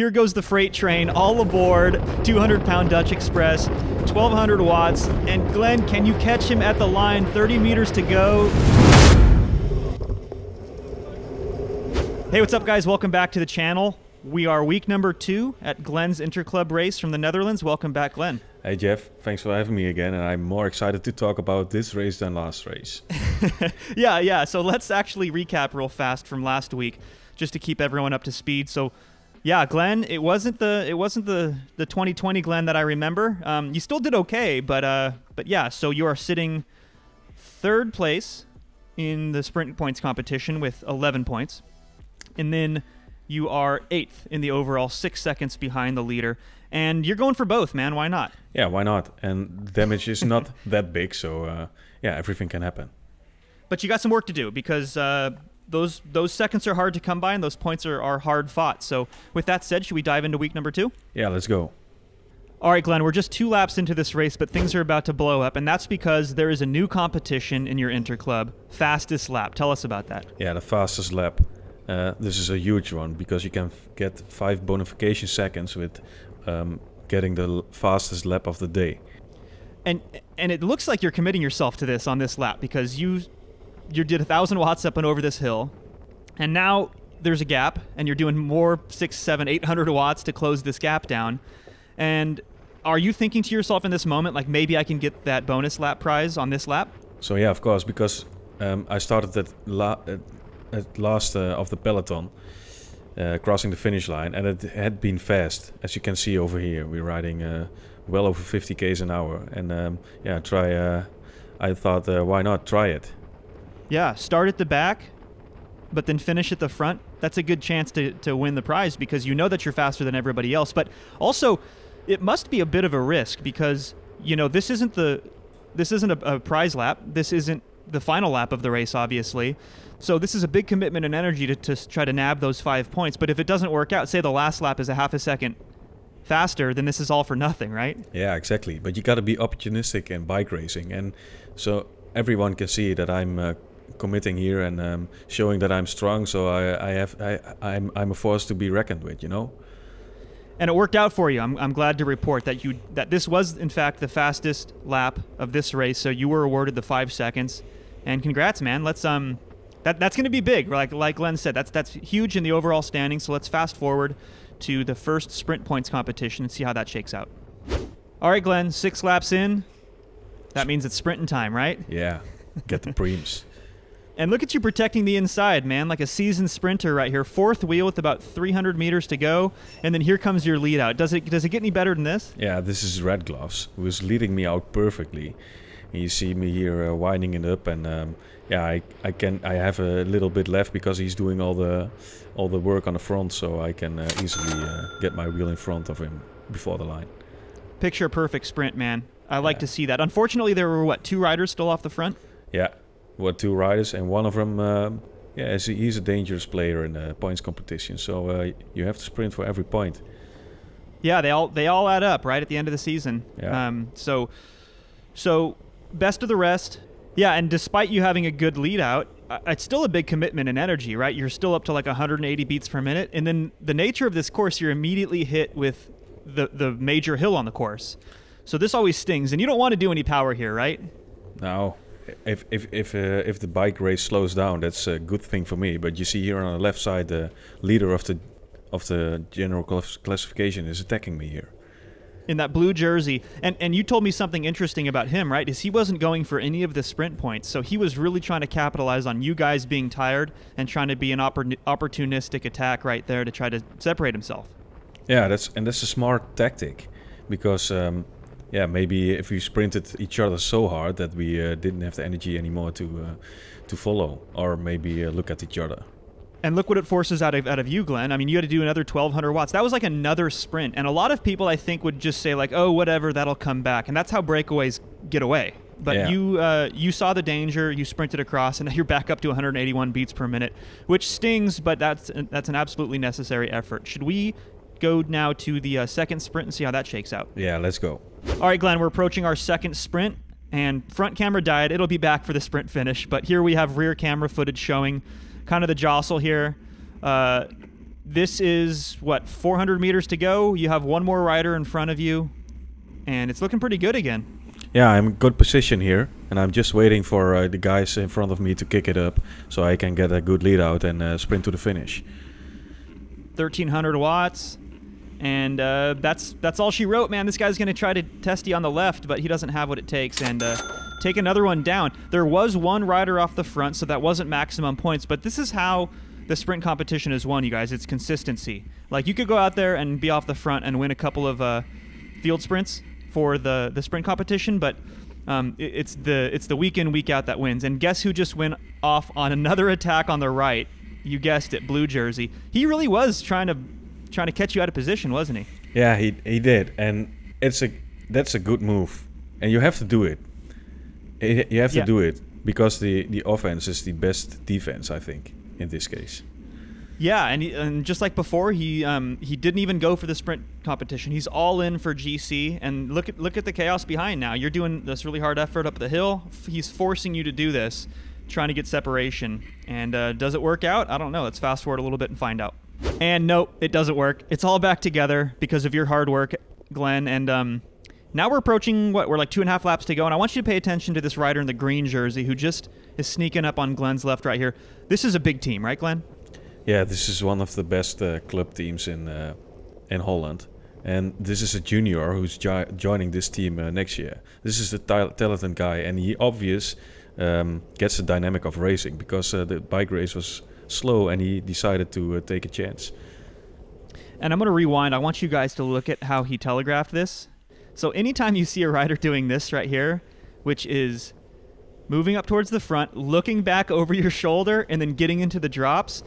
Here goes the freight train, all aboard, 200 pound Dutch Express, 1200 watts. And Glenn, can you catch him at the line? 30 meters to go. Hey, what's up, guys? Welcome back to the channel. We are week number two at Glenn's Interclub race from the Netherlands. Welcome back, Glenn. Hey Jeff, thanks for having me again, and I'm more excited to talk about this race than last race. yeah, yeah. So let's actually recap real fast from last week, just to keep everyone up to speed. So, yeah, Glenn, it wasn't the it wasn't the the 2020 Glenn that I remember. Um, you still did okay, but uh, but yeah. So you are sitting third place in the sprint points competition with 11 points, and then you are eighth in the overall, six seconds behind the leader and you're going for both, man. Why not? Yeah, why not? And damage is not that big, so uh, yeah, everything can happen. But you got some work to do because uh, those those seconds are hard to come by, and those points are, are hard fought. So, with that said, should we dive into week number two? Yeah, let's go. All right, Glenn, we're just two laps into this race, but things are about to blow up, and that's because there is a new competition in your interclub, fastest lap. Tell us about that. Yeah, the fastest lap. Uh, this is a huge one because you can get five bonification seconds with um, getting the fastest lap of the day. And and it looks like you're committing yourself to this on this lap because you you did a thousand watts up and over this hill, and now there's a gap, and you're doing more six, seven, eight hundred watts to close this gap down. And are you thinking to yourself in this moment, like maybe I can get that bonus lap prize on this lap? So yeah, of course, because um, I started at, la- at, at last uh, of the peloton, uh, crossing the finish line, and it had been fast. As you can see over here, we're riding uh, well over 50 k's an hour, and um, yeah, try. Uh, I thought, uh, why not try it? Yeah, start at the back, but then finish at the front. That's a good chance to to win the prize because you know that you're faster than everybody else. But also, it must be a bit of a risk because you know this isn't the this isn't a, a prize lap. This isn't the final lap of the race, obviously. So this is a big commitment and energy to, to try to nab those five points. But if it doesn't work out, say the last lap is a half a second faster, then this is all for nothing, right? Yeah, exactly. But you got to be opportunistic in bike racing, and so everyone can see that I'm uh, committing here and um, showing that I'm strong. So I, I have I, I'm I'm a force to be reckoned with, you know. And it worked out for you. I'm, I'm glad to report that you that this was in fact the fastest lap of this race. So you were awarded the five seconds, and congrats, man. Let's um that that's going to be big. Like like Glenn said, that's that's huge in the overall standing. So let's fast forward to the first sprint points competition and see how that shakes out. All right, Glenn, six laps in. That means it's sprinting time, right? Yeah, get the primes. And look at you protecting the inside, man, like a seasoned sprinter right here. Fourth wheel with about 300 meters to go, and then here comes your lead out. Does it does it get any better than this? Yeah, this is Red Gloves, who is leading me out perfectly. And you see me here uh, winding it up, and um, yeah, I, I can I have a little bit left because he's doing all the all the work on the front, so I can uh, easily uh, get my wheel in front of him before the line. Picture perfect sprint, man. I like yeah. to see that. Unfortunately, there were what two riders still off the front. Yeah, what two riders, and one of them, um, yeah, he's a dangerous player in the points competition. So uh, you have to sprint for every point. Yeah, they all they all add up right at the end of the season. Yeah. Um, so, so best of the rest. Yeah, and despite you having a good lead out, it's still a big commitment and energy, right? You're still up to like 180 beats per minute, and then the nature of this course, you're immediately hit with the the major hill on the course. So this always stings, and you don't want to do any power here, right? No. If if if uh, if the bike race slows down, that's a good thing for me. But you see here on the left side, the leader of the of the general classification is attacking me here in that blue jersey. And and you told me something interesting about him, right? Is he wasn't going for any of the sprint points. So he was really trying to capitalize on you guys being tired and trying to be an oppor- opportunistic attack right there to try to separate himself. Yeah, that's and that's a smart tactic because um, yeah, maybe if we sprinted each other so hard that we uh, didn't have the energy anymore to uh, to follow or maybe uh, look at each other. And look what it forces out of out of you, Glenn. I mean, you had to do another 1200 watts. That was like another sprint. And a lot of people I think would just say like, "Oh, whatever, that'll come back." And that's how breakaways get away. But yeah. you uh, you saw the danger, you sprinted across, and now you're back up to 181 beats per minute, which stings, but that's that's an absolutely necessary effort. Should we go now to the uh, second sprint and see how that shakes out? Yeah, let's go. All right, Glenn, we're approaching our second sprint, and front camera died. It'll be back for the sprint finish, but here we have rear camera footage showing kind of the jostle here. Uh, this is what 400 meters to go. You have one more rider in front of you, and it's looking pretty good again. Yeah, I'm in good position here, and I'm just waiting for uh, the guys in front of me to kick it up, so I can get a good lead out and uh, sprint to the finish. 1300 watts, and uh, that's that's all she wrote, man. This guy's gonna try to test you on the left, but he doesn't have what it takes, and uh, take another one down. There was one rider off the front, so that wasn't maximum points, but this is how the sprint competition is won, you guys. It's consistency. Like you could go out there and be off the front and win a couple of uh, field sprints for the the sprint competition, but um, it, it's the it's the week in week out that wins. And guess who just went off on another attack on the right? You guessed it, blue jersey. He really was trying to trying to catch you out of position, wasn't he? Yeah, he he did, and it's a that's a good move, and you have to do it. You have to Yeah. do it because the the offense is the best defense, I think, in this case. Yeah, and, he, and just like before, he um, he didn't even go for the sprint competition. He's all in for GC, and look at look at the chaos behind now. You're doing this really hard effort up the hill. He's forcing you to do this, trying to get separation. And uh, does it work out? I don't know. Let's fast forward a little bit and find out. And nope, it doesn't work. It's all back together because of your hard work, Glenn. And um, now we're approaching what we're like two and a half laps to go, and I want you to pay attention to this rider in the green jersey who just is sneaking up on Glenn's left right here. This is a big team, right, Glenn? Yeah, this is one of the best uh, club teams in uh, in Holland, and this is a junior who's jo- joining this team uh, next year. This is a ta- talented guy, and he obvious um, gets the dynamic of racing because uh, the bike race was slow, and he decided to uh, take a chance. And I'm going to rewind. I want you guys to look at how he telegraphed this. So, anytime you see a rider doing this right here, which is moving up towards the front, looking back over your shoulder, and then getting into the drops,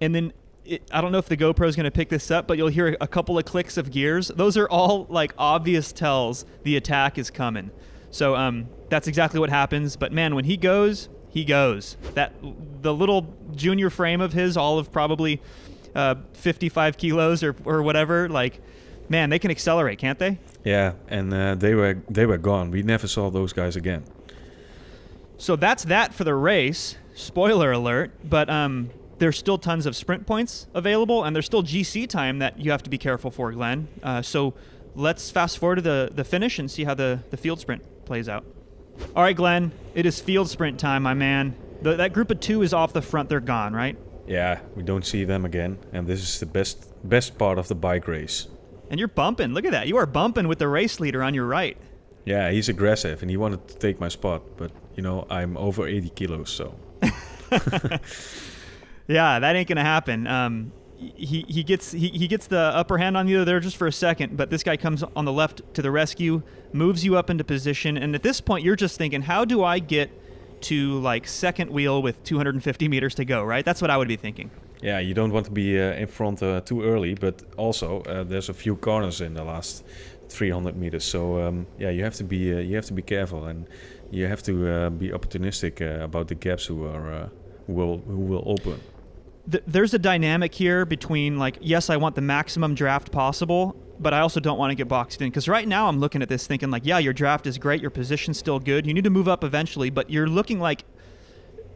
and then it, I don't know if the GoPro is going to pick this up, but you'll hear a couple of clicks of gears. Those are all like obvious tells the attack is coming. So um, that's exactly what happens. But man, when he goes, he goes. That the little junior frame of his, all of probably uh, 55 kilos or or whatever, like man, they can accelerate, can't they? Yeah, and uh, they were they were gone. We never saw those guys again. So that's that for the race. Spoiler alert, but um, there's still tons of sprint points available, and there's still GC time that you have to be careful for, Glenn. Uh, so let's fast forward to the, the finish and see how the, the field sprint plays out. All right, Glenn, it is field sprint time, my man. The, that group of two is off the front; they're gone, right? Yeah, we don't see them again, and this is the best best part of the bike race. And you're bumping. Look at that. You are bumping with the race leader on your right. Yeah, he's aggressive, and he wanted to take my spot, but you know I'm over 80 kilos, so Yeah, that ain't gonna happen. Um, he he gets he, he gets the upper hand on you there just for a second, but this guy comes on the left to the rescue, moves you up into position, and at this point you're just thinking, how do I get to like second wheel with 250 meters to go? Right? That's what I would be thinking. yeah, you don't want to be uh, in front uh, too early, but also uh, there's a few corners in the last 300 meters, so um, yeah, you have to be uh, you have to be careful, and you have to uh, be opportunistic uh, about the gaps who are who will who will open. Th- there's a dynamic here between like, yes, I want the maximum draft possible, but I also don't want to get boxed in because right now I'm looking at this thinking like, yeah, your draft is great, your position's still good, you need to move up eventually, but you're looking like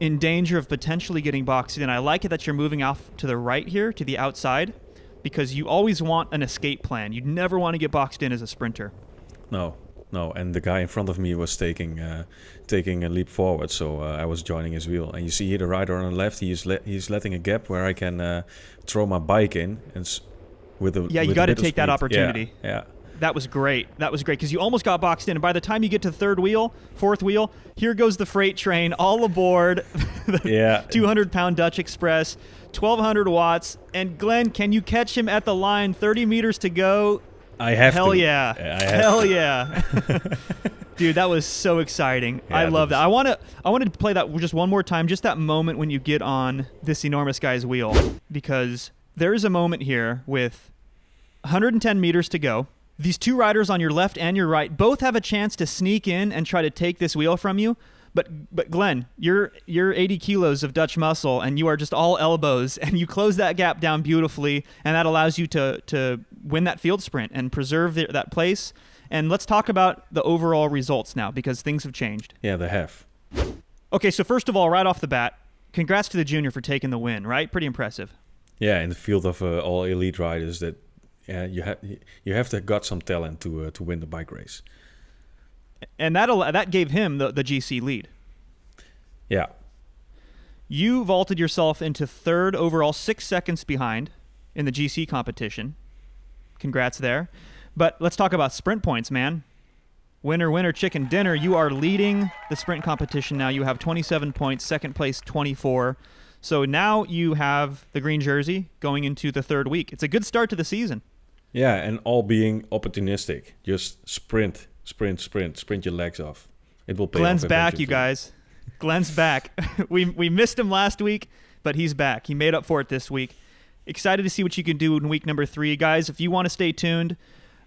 in danger of potentially getting boxed in. I like it that you're moving off to the right here, to the outside, because you always want an escape plan. You'd never want to get boxed in as a sprinter. No, no, and the guy in front of me was taking uh, taking a leap forward, so uh, I was joining his wheel. And you see here the rider on the left, he is le- he's letting a gap where I can uh, throw my bike in, and s- with a Yeah, you with gotta bit of take that opportunity. Yeah, yeah. That was great. That was great because you almost got boxed in. And by the time you get to third wheel, fourth wheel, here goes the freight train, all aboard. the Yeah. 200 pound Dutch Express, 1200 watts. And Glenn, can you catch him at the line? 30 meters to go. I have Hell to. yeah. I have Hell to. yeah. Dude, that was so exciting. I love that that. I want to I wanted to play that just one more time, just that moment when you get on this enormous guy's wheel because there is a moment here with 110 meters to go. These two riders on your left and your right both have a chance to sneak in and try to take this wheel from you. But but Glenn, you're you're 80 kilos of Dutch muscle and you are just all elbows and you close that gap down beautifully and that allows you to to win that field sprint and preserve the, that place. And let's talk about the overall results now because things have changed. Yeah, they have. Okay, so first of all, right off the bat, congrats to the junior for taking the win, right? Pretty impressive. yeah, in the field of uh, all elite riders, that yeah, you have you have to have got some talent to uh, to win the bike race. And that that gave him the, the GC lead. Yeah. You vaulted yourself into third overall, six seconds behind in the GC competition. Congrats there. But let's talk about sprint points, man. Winner, winner, chicken dinner. You are leading the sprint competition now. You have 27 points, second place 24. So now you have the green jersey going into the third week. It's a good start to the season. Yeah, and all being opportunistic. Just sprint, sprint, sprint, sprint your legs off. It will pay Glenn's off back, you guys. Glenn's back. we we missed him last week, but he's back. He made up for it this week. Excited to see what you can do in week number three, guys. If you want to stay tuned,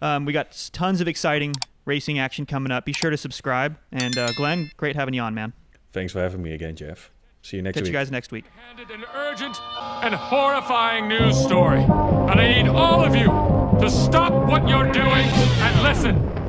um, we got tons of exciting racing action coming up. Be sure to subscribe. And uh, Glenn, great having you on, man. Thanks for having me again, Jeff. See you next Catch week. you guys next week. an urgent and horrifying news story. And I need all of you to stop what you're doing and listen.